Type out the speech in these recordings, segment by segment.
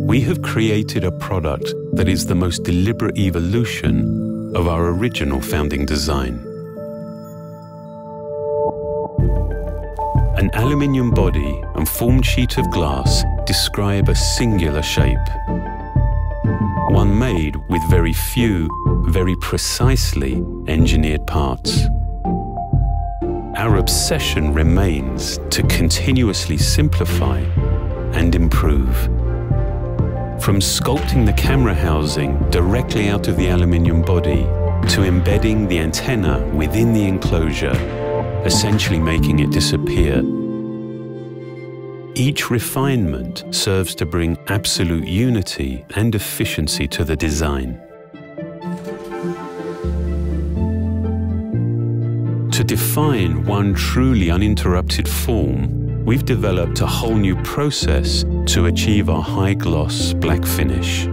We have created a product that is the most deliberate evolution of our original founding design. An aluminium body and formed sheet of glass describe a singular shape. One made with very few, very precisely engineered parts. Our obsession remains to continuously simplify and improve. From sculpting the camera housing directly out of the aluminium body to embedding the antenna within the enclosure, essentially making it disappear. Each refinement serves to bring absolute unity and efficiency to the design. To define one truly uninterrupted form, we've developed a whole new process to achieve our high gloss black finish.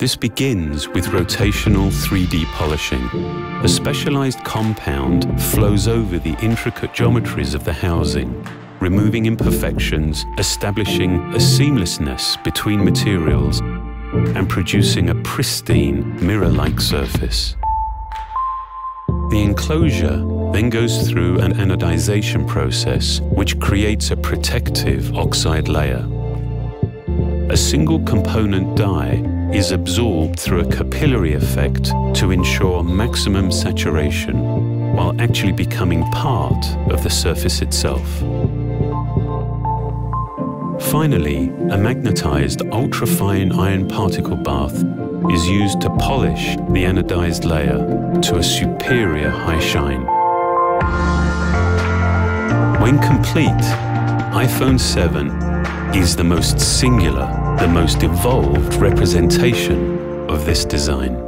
This begins with rotational 3D polishing. A specialized compound flows over the intricate geometries of the housing, removing imperfections, establishing a seamlessness between materials, and producing a pristine mirror-like surface. The enclosure then goes through an anodization process which creates a protective oxide layer. A single component dye is absorbed through a capillary effect to ensure maximum saturation while actually becoming part of the surface itself. Finally, a magnetized ultrafine iron particle bath is used to polish the anodized layer to a superior high shine. When complete, iPhone 7 is the most singular, the most evolved representation of this design.